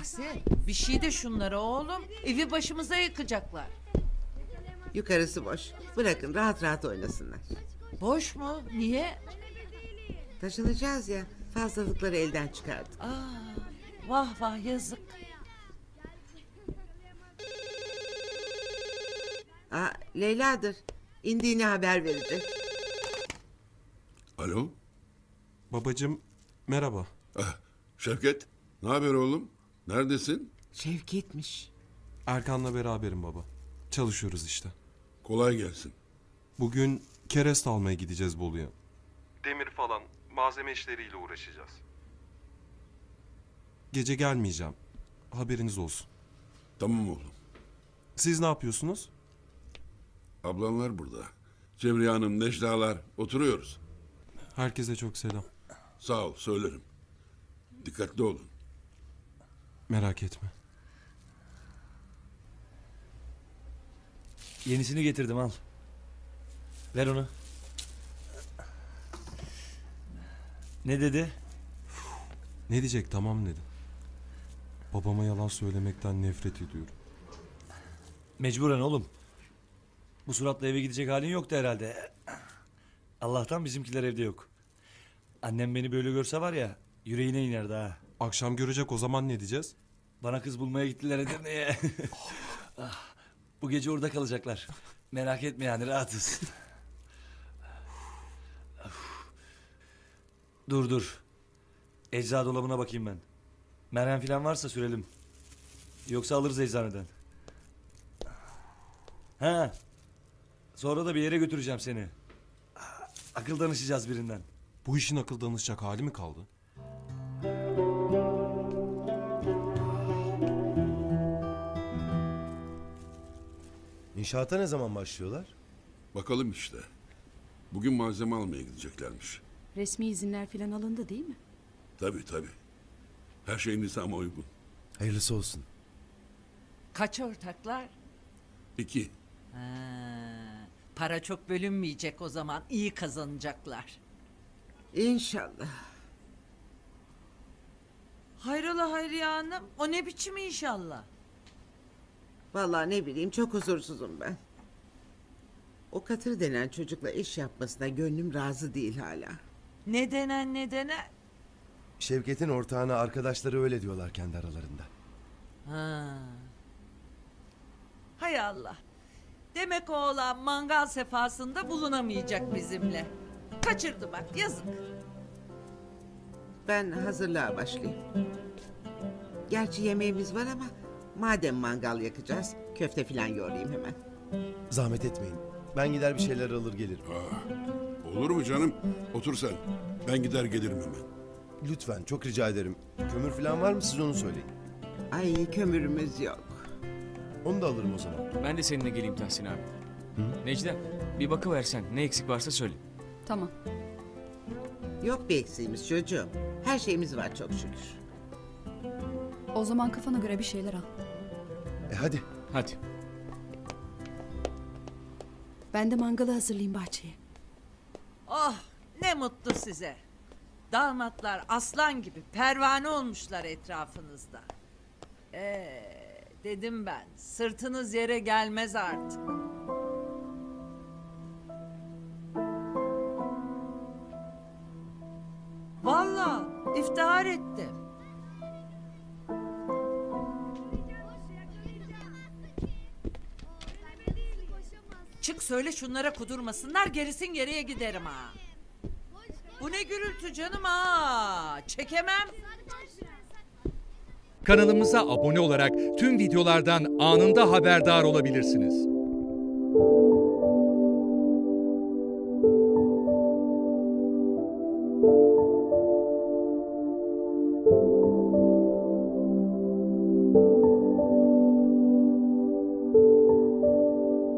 Tahsin bir şey de şunlara oğlum. Evi başımıza yıkacaklar. Yukarısı boş. Bırakın rahat rahat oynasınlar. Boş mu? Niye? Taşınacağız ya. Fazlalıkları elden çıkardık. Aa, vah vah yazık. Aa, Leyla'dır. İndiğini haber verecek. Alo? Babacım merhaba. Ah, Şevket, ne haber oğlum? Neredesin? Şevketmiş. Erkan'la beraberim baba. Çalışıyoruz işte. Kolay gelsin. Bugün kereste almaya gideceğiz Bolu'ya. Demir falan malzeme işleriyle uğraşacağız. Gece gelmeyeceğim. Haberiniz olsun. Tamam oğlum. Siz ne yapıyorsunuz? Ablamlar burada. Cevriye Hanım, Necdalar oturuyoruz. Herkese çok selam. Sağ ol, söylerim. Dikkatli olun. Merak etme. Yenisini getirdim al. Ver onu. Ne dedi? Ne diyecek tamam dedi. Babama yalan söylemekten nefret ediyorum. Mecburen oğlum. Bu suratla eve gidecek halin yoktu herhalde. Allah'tan bizimkiler evde yok. Annem beni böyle görse var ya yüreğine inerdi ha. Akşam görecek o zaman ne diyeceğiz? Bana kız bulmaya gittiler Edirne'ye. Ah, Bu gece orada kalacaklar. Merak etme yani rahatız. dur dur. Ecza dolabına bakayım ben. Merhem falan varsa sürelim. Yoksa alırız eczaneden. Ha. Sonra da bir yere götüreceğim seni. Akıl danışacağız birinden. Bu işin akıl danışacak hali mi kaldı? İnşaata ne zaman başlıyorlar? Bakalım işte. Bugün malzeme almaya gideceklermiş. Resmi izinler falan alındı değil mi? Tabii tabii. Her şey nizama uygun. Hayırlısı olsun. Kaç ortaklar? İki. Ha, para çok bölünmeyecek o zaman. İyi kazanacaklar. İnşallah. Hayrola Hayriye Hanım? O ne biçim inşallah? Vallahi ne bileyim çok huzursuzum ben. O katır denen çocukla iş yapmasına gönlüm razı değil hala. Ne denen ne denen? Şevket'in ortağına arkadaşları öyle diyorlar kendi aralarında. Ha. Hay Allah. Demek oğlan mangal sefasında bulunamayacak bizimle. Kaçırdı bak yazık. Ben hazırlığa başlayayım. Gerçi yemeğimiz var ama madem mangal yakacağız köfte falan yoğurayım hemen. Zahmet etmeyin. Ben gider bir şeyler alır gelirim. Olur mu canım? Otur sen. Ben gider gelirim hemen. Lütfen çok rica ederim. Kömür falan var mı siz onu söyleyin. Ay kömürümüz yok. Onu da alırım o zaman. Ben de seninle geleyim Tahsin abi. Necla bir bakıversen ne eksik varsa söyle. Tamam. Yok bir eksiğimiz çocuğum. Her şeyimiz var çok şükür. O zaman kafana göre bir şeyler al. E hadi. Hadi. Ben de mangalı hazırlayayım bahçeye. Oh ne mutlu size. Damatlar aslan gibi pervane olmuşlar etrafınızda. Ee, dedim ben sırtınız yere gelmez artık. Vallahi iftihar ettim. Çık söyle şunlara kudurmasınlar gerisin geriye giderim ha. Bu ne gürültü canım ha. Çekemem. Kanalımıza abone olarak tüm videolardan anında haberdar olabilirsiniz.